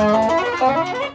Oh,